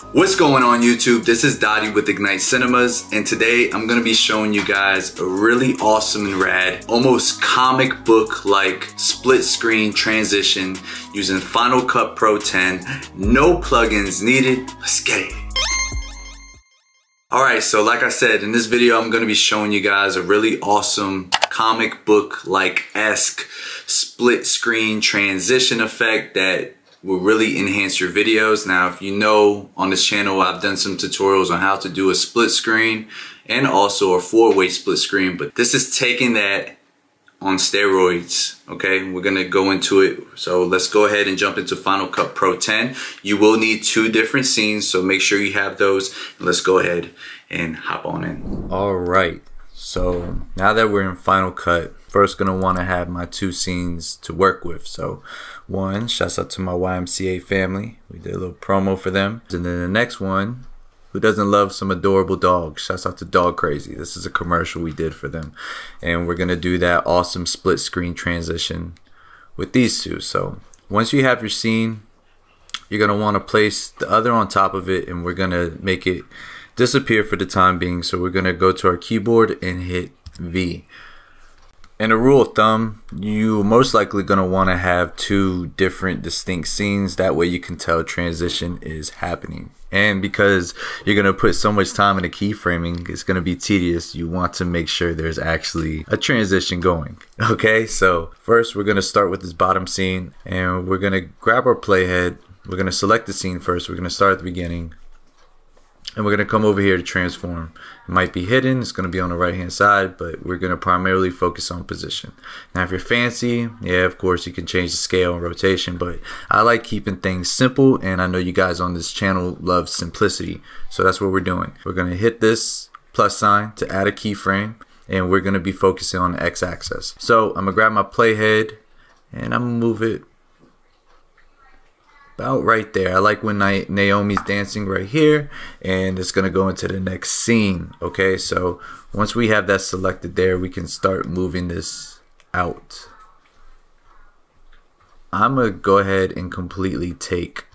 What's going on YouTube? This is Dottie with Ignite Cinemas and today I'm gonna be showing you guys a really awesome and rad, almost comic book like split screen transition using Final Cut Pro 10. No plugins needed. Let's get it. Alright, so like I said, in this video I'm gonna be showing you guys a really awesome comic book like esque split screen transition effect that will really enhance your videos. Now, if you know on this channel, I've done some tutorials on how to do a split screen and also a four-way split screen, but this is taking that on steroids, okay? We're gonna go into it. So let's go ahead and jump into Final Cut Pro 10. You will need two different scenes, so make sure you have those. Let's go ahead and hop on in. All right, so now that we're in Final Cut, first gonna wanna have my two scenes to work with. So one, shouts out to my YMCA family. We did a little promo for them. And then the next one, who doesn't love some adorable dogs? Shouts out to Dog Crazy. This is a commercial we did for them. And we're gonna do that awesome split screen transition with these two. So once you have your scene, you're gonna wanna place the other on top of it and we're gonna make it disappear for the time being. So we're gonna go to our keyboard and hit V. And a rule of thumb, you're most likely going to want to have two different distinct scenes. That way you can tell transition is happening. And because you're going to put so much time into keyframing, it's going to be tedious. You want to make sure there's actually a transition going. Okay, so first we're going to start with this bottom scene and we're going to grab our playhead. We're going to select the scene first. We're going to start at the beginning and we're going to come over here to transform. It might be hidden, it's going to be on the right hand side, but we're going to primarily focus on position. Now if you're fancy, yeah, of course you can change the scale and rotation, but I like keeping things simple and I know you guys on this channel love simplicity. So that's what we're doing. We're going to hit this plus sign to add a keyframe and we're going to be focusing on the x axis. So I'm going to grab my playhead and I'm going to move it about right there. I like when Naomi's dancing right here and it's going to go into the next scene. Okay, so once we have that selected there, we can start moving this out. I'm going to go ahead and completely take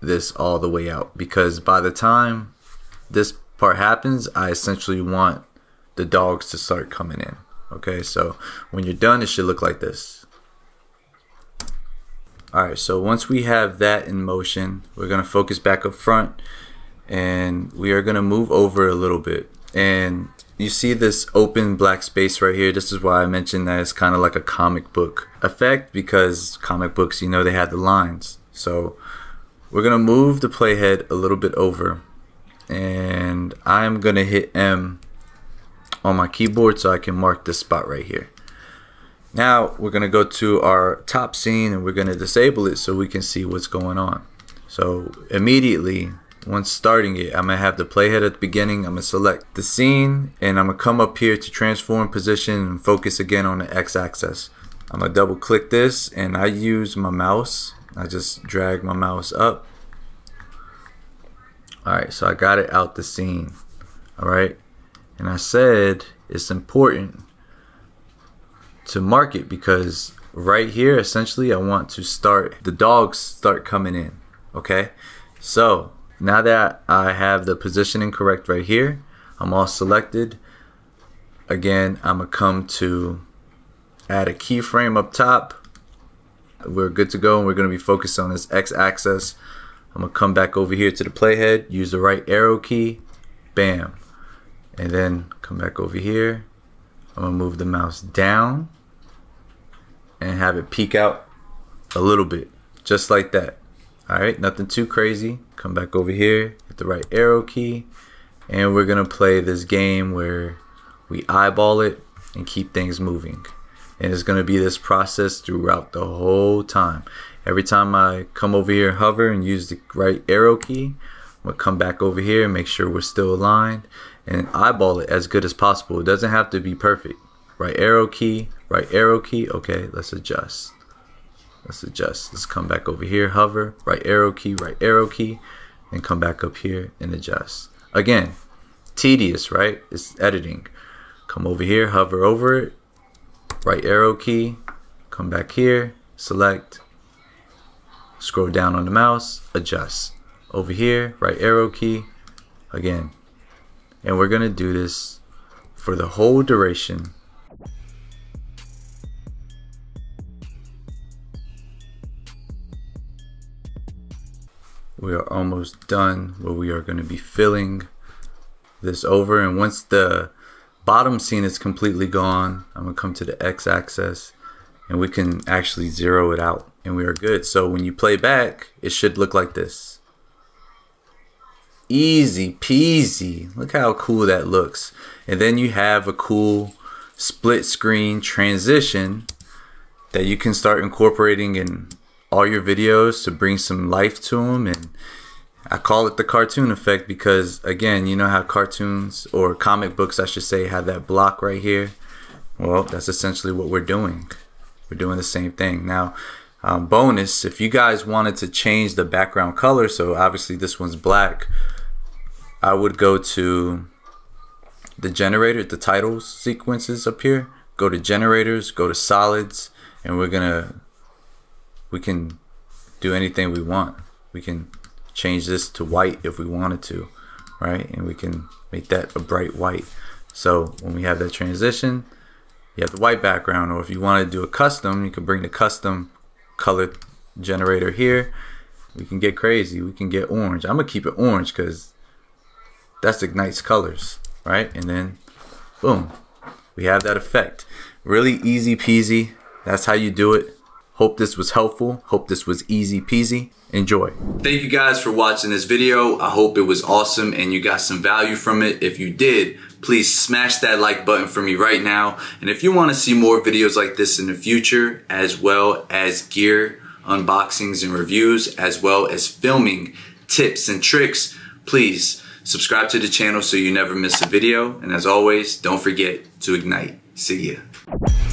this all the way out because by the time this part happens, I essentially want the dogs to start coming in. Okay, so when you're done, it should look like this. Alright, so once we have that in motion, we're going to focus back up front and we are going to move over a little bit. And you see this open black space right here. This is why I mentioned that it's kind of like a comic book effect because comic books, you know, they have the lines. So we're going to move the playhead a little bit over and I'm going to hit M on my keyboard so I can mark this spot right here. Now we're going to go to our top scene and we're going to disable it so we can see what's going on. So immediately, once starting it, I'm going to have the playhead at the beginning. I'm going to select the scene and I'm going to come up here to transform position and focus again on the x-axis. I'm going to double click this and I use my mouse. I just drag my mouse up. Alright, so I got it out the scene. Alright, and I said it's important to market because right here essentially I want to start the dogs start coming in okay? So now that I have the positioning correct right here I'm all selected. Again I'm gonna come to add a keyframe up top. We're good to go and we're gonna be focused on this x-axis. I'm gonna come back over here to the playhead use the right arrow key bam. And then come back over here I'm gonna move the mouse down and have it peek out a little bit just like that. All right nothing too crazy. Come back over here hit the right arrow key and we're gonna play this game where we eyeball it and keep things moving. And it's gonna be this process throughout the whole time. Every time I come over here hover and use the right arrow key I'm gonna come back over here and make sure we're still aligned and eyeball it as good as possible it doesn't have to be perfect right arrow key right arrow key. Okay, let's adjust. Let's adjust. Let's come back over here, hover, right arrow key, right arrow key, and come back up here and adjust. Again, tedious, right? It's editing. Come over here, hover over it, right arrow key, come back here, select, scroll down on the mouse, adjust. over here, right arrow key, again. And we're gonna do this for the whole duration. We are almost done where we are gonna be filling this over and once the bottom scene is completely gone, I'm gonna come to the x-axis and we can actually zero it out and we are good. So when you play back, it should look like this. Easy peasy. Look how cool that looks. And then you have a cool split screen transition that you can start incorporating in all your videos to bring some life to them and I call it the cartoon effect because again, you know how cartoons or comic books I should say have that block right here. Well, that's essentially what we're doing. We're doing the same thing. Now, um, bonus, if you guys wanted to change the background color, so obviously this one's black, I would go to the generator, the titles sequences up here, go to generators, go to solids, and we're gonna, we can do anything we want. We can change this to white if we wanted to, right? And we can make that a bright white. So when we have that transition, you have the white background, or if you want to do a custom, you can bring the custom color generator here. We can get crazy. We can get orange. I'm gonna keep it orange because that's ignites colors, right? And then, boom, we have that effect. Really easy peasy. That's how you do it. Hope this was helpful. Hope this was easy peasy. Enjoy. Thank you guys for watching this video. I hope it was awesome and you got some value from it. If you did, please smash that like button for me right now. And if you want to see more videos like this in the future, as well as gear unboxings and reviews, as well as filming tips and tricks, please subscribe to the channel so you never miss a video. And as always, don't forget to ignite. See ya.